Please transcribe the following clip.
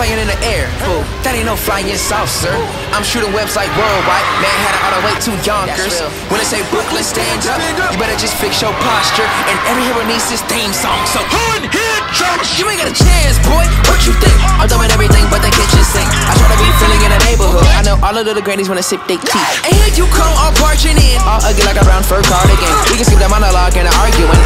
flying in the air, that ain't no flying south, sir. I'm shooting webs like worldwide. Man had all the way to Yonkers. When they say Brooklyn, stand up. You better just fix your posture. And every hero needs his theme song. So hood hit Josh. you ain't got a chance, boy. What you think? I'm doing everything but the kitchen sink. I try to be feeling in the neighborhood. I know all of the little grannies wanna sip their tea. And here you come, all barging in. All ugly like a brown fur cardigan. We can skip that monologue and argue. arguing.